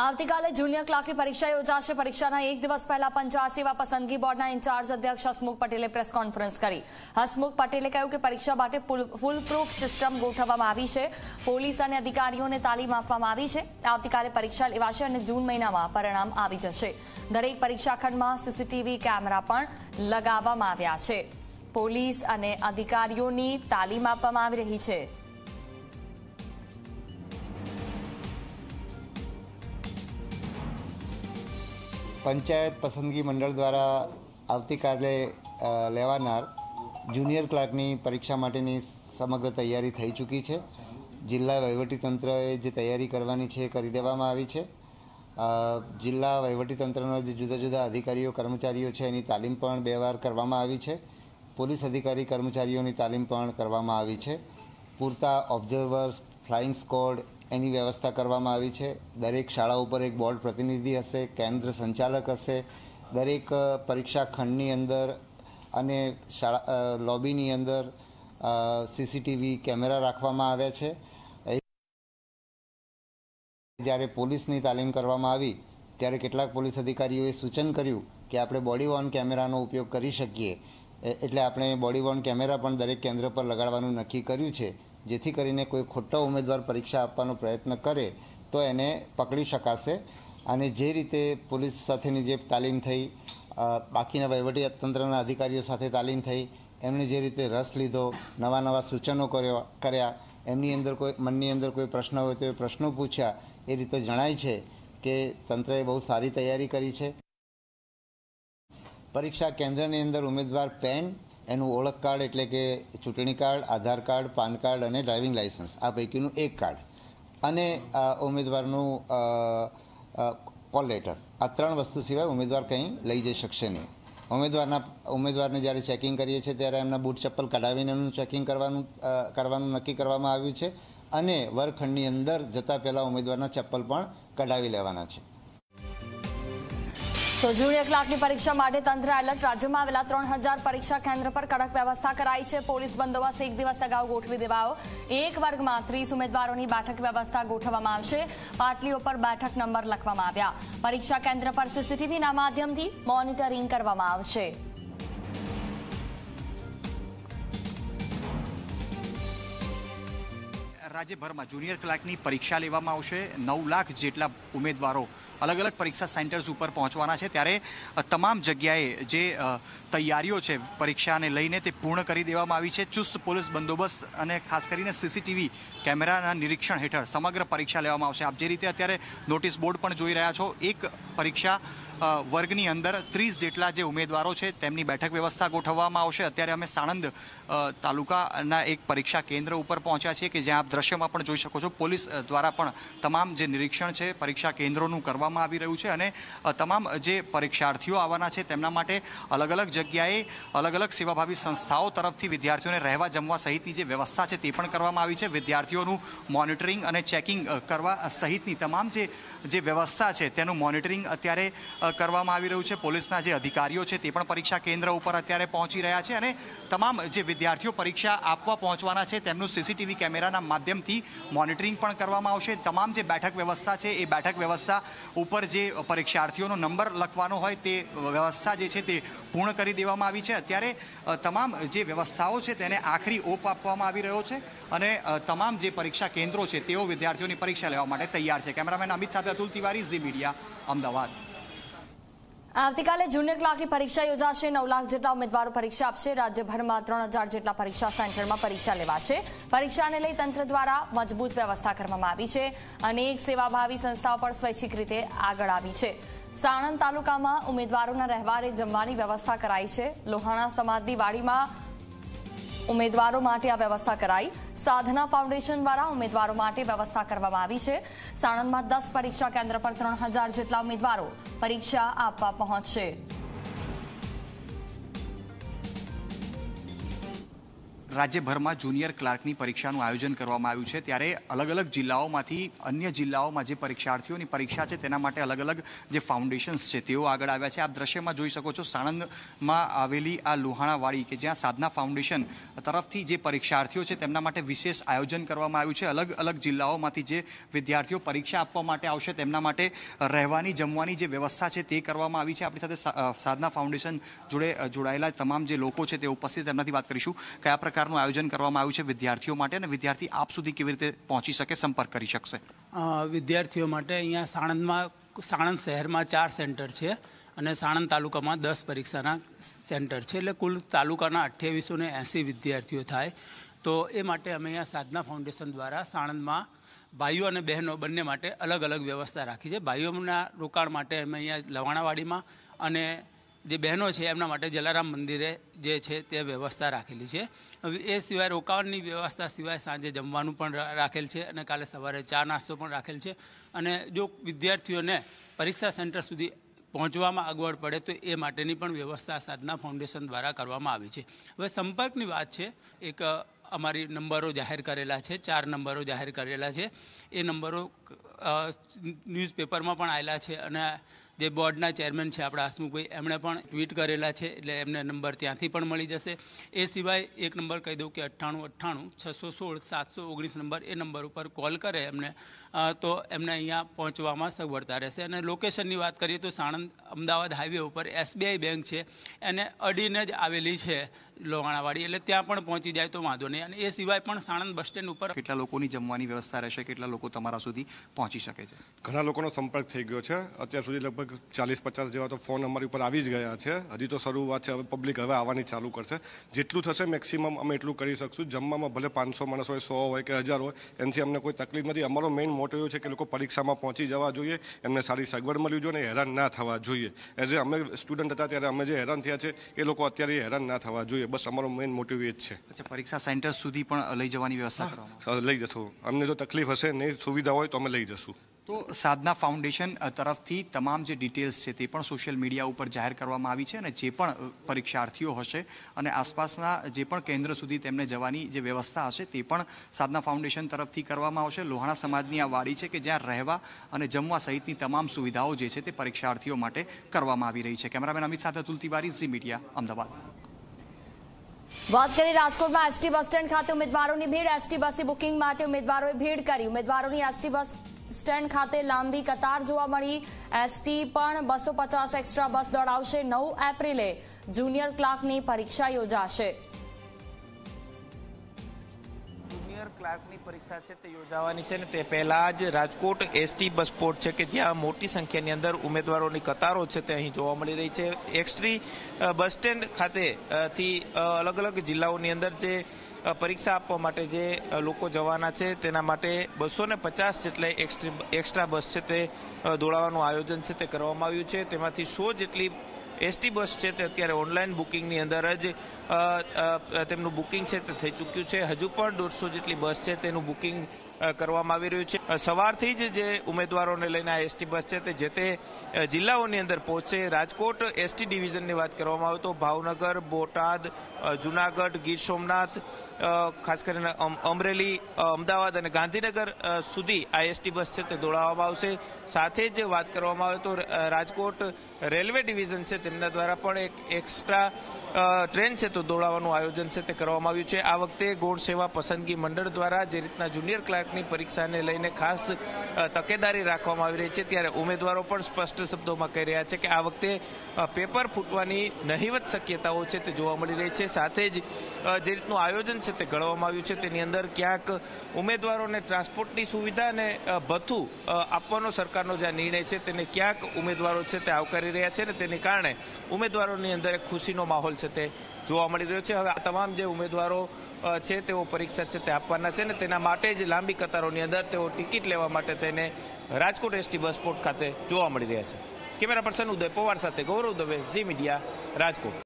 આવતીકાલે જુનિયર ક્લાર્કની પરીક્ષા યોજાશે. પરીક્ષાના એક દિવસ પહેલા પંચાયત સેવા પસંદગી બોર્ડના ઇન્ચાર્જ અધ્યક્ષ હસમુખ પટેલે પ્રેસ કોન્ફરન્સ કરી. હસમુખ પટેલે કહ્યું કે પરીક્ષા માટે ફૂલ પ્રૂફ સિસ્ટમ ગોઠવવામાં આવી છે. પોલીસ અને અધિકારીઓને તાલીમ આપવામાં આવી છે. આવતીકાલે પરીક્ષા લેવાશે અને જૂન મહિનામાં પરિણામ આવી જશે. દરેક પરીક્ષા ખંડમાં સીસીટીવી કેમેરા પણ લગાવવામાં આવ્યા છે. પોલીસ અને અધિકારીઓની તાલીમ આપવામાં આવી રહી છે. પંચાયત પસંદગી મંડળ દ્વારા આવતીકાલે લેવાનાર જુનિયર ક્લાર્કની પરીક્ષા માટેની સમગ્ર તૈયારી થઈ ચૂકી છે. જિલ્લા વહીવટીતંત્રએ જે તૈયારી કરવાની છે એ કરી દેવામાં આવી છે. જિલ્લા વહીવટીતંત્રના જે જુદા જુદા અધિકારીઓ, કર્મચારીઓ છે એની તાલીમ પણ બે વાર કરવામાં આવી છે. પોલીસ અધિકારી, કર્મચારીઓની તાલીમ પણ કરવામાં આવી છે. પૂરતા ઓબ્ઝર્વર્સ, ફ્લાઇંગ સ્કોડ એની વ્યવસ્થા કરવામાં આવી છે. દરેક શાળા ઉપર એક બોર્ડ પ્રતિનિધિ હશે, કેન્દ્ર સંચાલક હશે. દરેક પરીક્ષા ખંડની અંદર અને શાળા લોબીની અંદર સીસીટીવી કેમેરા રાખવામાં આવ્યા છે. જ્યારે પોલીસની તાલીમ કરવામાં આવી, ત્યારે કેટલાક પોલીસ અધિકારીઓએ સૂચન કર્યું કે આપણે બોડી વોર્ન કેમેરાનો ઉપયોગ કરી શકીએ. એટલે આપણે બોડી વોર્ન કેમેરા પણ દરેક કેન્દ્ર પર લગાડવાનું નક્કી કર્યું છે. જેથી કરીને કોઈ ખોટો ઉમેદવાર પરીક્ષા આપવાનો પ્રયત્ન કરે, તો એને પકડી શકાશે. અને જે રીતે પોલીસ સાથેની જે તાલીમ થઈ બાકીના વહીવટી તંત્રના અધિકારીઓ સાથે તાલીમ થઈ, એમણે જે રીતે રસ લીધો, નવા નવા સૂચનો કર્યો, કર્યા, એમની અંદર કોઈ, મનની અંદર કોઈ પ્રશ્ન હોય તો એ પ્રશ્નો પૂછ્યા, એ રીતે જણાય છે કે તંત્રએ બહુ સારી તૈયારી કરી છે. પરીક્ષા કેન્દ્રની અંદર ઉમેદવાર પેન એનું ઓળખ કાર્ડ એટલે કે ચૂંટણી card, Aadhaar card, PAN card અને ડ્રાઇવિંગ લાઇસન્સ. આ પૈકીનું એક કાર્ડ. અને ઉમેદવારનું કોલ લેટર. આ ત્રણ વસ્તુ સિવાય ઉમેદવાર કંઈ લઈ જઈ શકશે નહીં. ઉમેદવારના, ઉમેદવારને જ્યારે ચેકિંગ કરીએ છીએ ત્યારે એમના બૂટ ચપ્પલ કઢાવીને એનું ચેકિંગ કરવાનું કરવાનું નક્કી કરવામાં આવ્યું છે. અને વર્ગખંડની અંદર જતાં પહેલાં ઉમેદવારના ચપ્પલ પણ કઢાવી લેવાના છે. તો જુનિયર ક્લાર્કની પરીક્ષા માટે તંત્ર એલર્ટ. રાજ્યમાં આવેલા ત્રણ હજાર પરીક્ષા કેન્દ્ર પર કડક વ્યવસ્થા કરાઈ છે. પોલીસ બંદોબસ્ત એક દિવસ અગાઉ ગોઠવી દેવાયો. એક વર્ગમાં ત્રીસ ઉમેદવારોની બેઠક વ્યવસ્થા ગોઠવવામાં આવશે. પાટલીઓ પર બેઠક નંબર લખવામાં આવ્યા. પરીક્ષા કેન્દ્ર પર સીસીટીવીના માધ્યમથી મોનિટરિંગ કરવામાં આવશે. રાજ્યભરમાં જુનિયર ક્લાર્કની પરીક્ષા લેવામાં આવશે. નવ લાખ જેટલા ઉમેદવારો અલગ અલગ પરીક્ષા સેન્ટર્સ ઉપર પહોંચવાના છે. ત્યારે તમામ જગ્યાએ જે તૈયારીઓ છે પરીક્ષાને લઈને તે પૂર્ણ કરી દેવામાં આવી છે. ચુસ્ત પોલીસ બંદોબસ્ત અને ખાસ કરીને સીસીટીવી કેમેરાના નિરીક્ષણ હેઠળ સમગ્ર પરીક્ષા લેવામાં આવશે. આપ જે રીતે અત્યારે નોટિસ બોર્ડ પણ જોઈ રહ્યા છો, એક પરીક્ષા વર્ગની અંદર ત્રીસ જેટલા જે ઉમેદવારો છે તેમની બેઠક વ્યવસ્થા ગોઠવવામાં આવશે. અત્યારે અમે સાણંદ તાલુકાના એક પરીક્ષા કેન્દ્ર ઉપર પહોંચ્યા છીએ કે જ્યાં આપ દ્રશ્યમાં પણ જોઈ શકો છો. પોલીસ દ્વારા પણ તમામ જે નિરીક્ષણ છે પરીક્ષા કેન્દ્રોનું કરવામાં આવી રહ્યું છે અને તમામ જે પરીક્ષાર્થીઓ આવવાના છે તેમના માટે અલગ અલગ જગ્યાએ અલગ અલગ સેવાભાવી સંસ્થાઓ તરફથી વિદ્યાર્થીઓને રહેવા જમવા સહિતની જે વ્યવસ્થા છે તે પણ કરવામાં આવી છે. વિદ્યાર્થીઓનું મોનિટરિંગ અને ચેકિંગ કરવા સહિતની તમામ જે જે વ્યવસ્થા છે તેનું મોનિટરિંગ અત્યારે કરવામાં આવી રહ્યું છે. પોલીસના જે અધિકારીઓ છે તે પણ પરીક્ષા કેન્દ્ર ઉપર અત્યારે પહોંચી રહ્યા છે અને તમામ જે વિદ્યાર્થીઓ પરીક્ષા આપવા પહોંચવાના છે તેમનું સીસીટીવી કેમેરાના માધ્યમથી મોનિટરિંગ પણ કરવામાં આવશે. તમામ જે બેઠક વ્યવસ્થા છે એ બેઠક વ્યવસ્થા ઉપર જે પરીક્ષાર્થીઓનો નંબર લખવાનો હોય તે વ્યવસ્થા જે છે તે પૂર્ણ કરી દેવામાં આવી છે. અત્યારે તમામ જે વ્યવસ્થાઓ છે તેને આખરી ઓપ આપવામાં આવી રહ્યો છે અને તમામ જે પરીક્ષા કેન્દ્રો છે તેઓ વિદ્યાર્થીઓની પરીક્ષા લેવા માટે તૈયાર છે. કેમેરામેન અમિત સાથે અતુલ તિવારી, ઝી મીડિયા, અમદાવાદ. આવતીકાલે જુનિયર ક્લાર્કની પરીક્ષા યોજાશે. નવ લાખ જેટલા ઉમેદવારો પરીક્ષા આપશે. રાજ્યભરમાં ત્રણ હજાર જેટલા પરીક્ષા સેન્ટરમાં પરીક્ષા લેવાશે. પરીક્ષાને લઈ તંત્ર દ્વારા મજબૂત વ્યવસ્થા કરવામાં આવી છે. અનેક સેવાભાવી સંસ્થાઓ પણ સ્વૈચ્છિક રીતે આગળ આવી છે. સાણંદ તાલુકામાં ઉમેદવારોના રહેવારે જમવાની વ્યવસ્થા કરાઈ છે. લોહાણા સમાજની વાડીમાં ઉમેદવારો માટે આ વ્યવસ્થા કરાઈ. સાધના ફાઉન્ડેશન દ્વારા ઉમેદવારો માટે વ્યવસ્થા કરવામાં આવી છે. સાણંદમાં દસ પરીક્ષા કેન્દ્ર પર ત્રણ જેટલા ઉમેદવારો પરીક્ષા આપવા પહોંચશે. રાજ્યભરમાં જુનિયર ક્લાર્કની પરીક્ષાનું આયોજન કરવામાં આવ્યું છે. ત્યારે અલગ અલગ જિલ્લાઓમાંથી અન્ય જિલ્લાઓમાં જે પરીક્ષાર્થીઓની પરીક્ષા છે તેના માટે અલગ અલગ જે ફાઉન્ડેશન્સ છે તેઓ આગળ આવ્યા છે. આપ દ્રશ્યમાં જોઈ શકો છો સાણંદમાં આવેલી આ લુહાણાવાડી કે જ્યાં સાધના ફાઉન્ડેશન તરફથી જે પરીક્ષાર્થીઓ છે તેમના માટે વિશેષ આયોજન કરવામાં આવ્યું છે. અલગ અલગ જિલ્લાઓમાંથી જે વિદ્યાર્થીઓ પરીક્ષા આપવા માટે આવશે તેમના માટે રહેવાની, જમવાની જે વ્યવસ્થા છે તે કરવામાં આવી છે. આપણી સાથે સાધના ફાઉન્ડેશન જોડે જોડાયેલા તમામ જે લોકો છે તે ઉપસ્થિત. તેમનાથી વાત કરીશું. કયા પ્રકારનું આયોજન કરવામાં આવ્યું છે વિદ્યાર્થીઓ માટે અને વિદ્યાર્થી આપ સુધી કેવી રીતે પહોંચી શકે, સંપર્ક કરી શકશે? વિદ્યાર્થીઓ માટે અહીંયા સાણંદમાં, સાણંદ શહેરમાં ચાર સેન્ટર છે અને સાણંદ તાલુકામાં દસ પરીક્ષાના સેન્ટર છે. એટલે કુલ તાલુકાના અઠ્યાવીસો ને એંસી વિદ્યાર્થીઓ થાય. તો એ માટે અમે અહીંયા સાધના ફાઉન્ડેશન દ્વારા સાણંદમાં ભાઈઓ અને બહેનો બંને માટે અલગ અલગ વ્યવસ્થા રાખી છે. ભાઈઓના રોકાણ માટે અમે અહીંયા લવાણાવાડીમાં અને જે બહેનો છે, એમના માટે જલારામ મંદિરે જે છે, તે વ્યવસ્થા રાખેલી છે. એ સિવાય રોકાણની વ્યવસ્થા સિવાય સાંજે જમવાનું પણ રાખેલ છે અને કાલે સવારે ચા નાસ્તો પણ રાખેલ છે. અને જો વિદ્યાર્થીઓને પરીક્ષા સેન્ટર સુધી પહોંચવામાં અગવડ પડે, તો એ માટેની પણ વ્યવસ્થા સાધના ફાઉન્ડેશન દ્વારા કરવામાં આવી છે. હવે સંપર્કની વાત છે. એક અમારી નંબરો જાહેર કરેલા છે, ચાર નંબરો જાહેર કરેલા છે. એ નંબરો ન્યૂઝપેપરમાં પણ આવેલા છે અને જે બોર્ડના ચેરમેન છે આપણા હસમુખભાઈ, એમણે પણ ટ્વીટ કરેલા છે, એટલે એમને નંબર ત્યાંથી પણ મળી જશે. એ સિવાય એક નંબર કહી દઉં કે અઠ્ઠાણું અઠ્ઠાણું છસો સોળ સાતસો ઓગણીસ નંબર એ નંબર ઉપર કોલ કરે એમને તો એમને અહીંયા પહોંચવામાં સગવડતા રહેશે. અને લોકેશનની વાત કરીએ તો સાણંદ અમદાવાદ હાઈવે ઉપર એસબીઆઈ બેંક છે. એને અડીને જ આવેલી છે લોહાણાવાડી એટલે ત્યાં પણ પહોંચી જાય તો વાંધો નહીં. અને એ સિવાય પણ સાણંદ બસ સ્ટેન્ડ ઉપર કેટલા લોકોની જમવાની વ્યવસ્થા રહેશે? કેટલા લોકો તમારા સુધી પહોંચી શકે છે? ઘણા લોકોનો સંપર્ક થઈ ગયો છે. અત્યાર સુધી લગભગ ચાલીસ પચાસ જેવા તો ફોન અમારી ઉપર આવી જ ગયા છે. હજી તો શરૂઆત છે હવે પબ્લિક હવે આવવાની ચાલુ કરશે. જેટલું થશે મેક્સિમમ અમે એટલું કરી શકશું. જમવામાં ભલે પાંચસો માણસ હોય સો હોય કે હજાર હોય એનાથી અમને કોઈ તકલીફ નથી. અમારો મેઇન મોટો એવો છે કે લોકો પરીક્ષામાં પહોંચી જવા જોઈએ એમને સારી સગવડ મળવી જોઈએ અને હેરાન ના થવા જોઈએ. એઝ એ અમે સ્ટુડન્ટ હતા ત્યારે અમે જે હેરાન થયા છે એ લોકો અત્યારે હેરાન ના થવા જોઈએ. બસ અમારો મેઇન મોટિવ એ જ છે. અચ્છા પરીક્ષા સેન્ટર સુધી પણ લઈ જવાની વ્યવસ્થા કરવામાં લઈ જશું. અમને જો તકલીફ હશે નહીં સુવિધા હોય તો અમે લઈ જશું. તો સાધના ફાઉન્ડેશન તરફથી તમામ જે ડિટેલ્સ છે તે પણ સોશિયલ મીડિયા ઉપર જાહેર કરવામાં આવી છે અને જે પણ પરીક્ષાર્થીઓ હશે અને આસપાસના જે પણ કેન્દ્ર સુધી તેમને જવાની જે વ્યવસ્થા હશે તે પણ સાધના ફાઉન્ડેશન તરફથી કરવામાં આવશે. લોહાણા સમાજની આ વાડી છે કે જ્યાં રહેવા અને જમવા સહિતની તમામ સુવિધાઓ જે છે તે પરીક્ષાર્થીઓ માટે કરવામાં આવી રહી છે. કેમેરામેન અમિત સાથે અતુલ તિવારી ઝી મીડિયા અમદાવાદ. વાત કરીએ રાજકોટમાં એસટી બસ સ્ટેન્ડ ખાતે ઉમેદવારોની ભીડ. એસટી બસની બુકિંગ માટે ઉમેદવારોએ ભીડ કરી. ઉમેદવારોની એસટી બસ સ્ટેન્ડ ખાતે લાંબી કતાર જોવા મળી. એસટી પણ બસો પચાસ એક્સ્ટ્રા બસ દોડાવશે નવ એપ્રિલે. જુનિયર ક્લાર્કની પરીક્ષા યોજાશે. ક્લાર્કની પરીક્ષા છે તે યોજાવાની છે ને તે પહેલાં જ રાજકોટ એસટી બસ પોર્ટ છે કે જ્યાં મોટી સંખ્યાની અંદર ઉમેદવારોની કતારો છે તે અહીં જોવા મળી રહી છે. એક્સટ્રી બસ સ્ટેન્ડ ખાતે અ, થી અ, અલગ અલગ જિલ્લાઓની અંદર જે પરીક્ષા આપવા માટે જે લોકો જવાના છે તેના માટે બસો ને પચાસ જેટલા એક્સ્ટ્રી એક્સ્ટ્રા બસ છે તે દોડાવવાનું આયોજન છે તે કરવામાં આવ્યું છે. તેમાંથી સો જેટલી એસટી બસ છે તે અત્યારે ઓનલાઈન બુકિંગની અંદર જ તેમનું બુકિંગ છે તે થઈ ચૂક્યું છે. હજુ પણ દોઢસો જેટલી બસ છે તેનું બુકિંગ કરવામાં આવી રહ્યું છે. સવારથી જ જે ઉમેદવારોને લઈને આ એસટી બસ છે તે જે તે જિલ્લાઓની અંદર પહોંચશે. રાજકોટ એસટી ડિવિઝનની વાત કરવામાં આવે તો ભાવનગર, બોટાદ જુનાગઢ, ગીર સોમનાથ ખાસ કરીને અમ- અમરેલી અમદાવાદ અને ગાંધીનગર સુધી આ એસટી બસ છે તે દોડાવવામાં આવશે. સાથે જ વાત કરવામાં આવે તો રાજકોટ રેલવે ડિવિઝન છે તેમના દ્વારા પણ એક એક્સ્ટ્રા ટ્રેન છે તો દોડાવવાનું આયોજન છે તે કરવામાં આવ્યું છે. આ વખતે ગૌણ સેવા પસંદગી મંડળ દ્વારા જે રીતના જુનિયર ક્લાર્કની પરીક્ષાને લઈને ખાસ તકેદારી રાખવામાં આવી રહી છે, ત્યારે ઉમેદવારો પણ સ્પષ્ટ શબ્દોમાં કહી રહ્યા છે કે આ વખતે પેપર ફૂટવાની નહિવત શક્યતાઓ છે તે જોવા મળી રહી છે. સાથે જ જે રીતનું આયોજન છે તે ઘડવામાં આવ્યું છે, તેની અંદર ક્યાંક ઉમેદવારોને ટ્રાન્સપોર્ટની સુવિધા અને ભથ્થું આપવાનો સરકારનો જે નિર્ણય છે તેને ક્યાંક ઉમેદવારો છે તે આવકારી રહ્યા છે ને તેને કારણે ઉમેદવારોની અંદર એક ખુશીનો માહોલ છે તે જોવા મળી રહ્યો છે. હવે આ તમામ જે ઉમેદવારો છે તેઓ પરીક્ષા છે તે આપવાના છે ને તેના માટે જ લાંબી કતારોની અંદર તેઓ ટિકિટ લેવા માટે તેને રાજકોટ એસટી બસ સ્પોટ ખાતે જોવા મળી રહ્યા છે. કેમેરા પર્સન ઉદય પવાર સાથે ગૌરવ દવે, ઝી મીડિયા, રાજકોટ.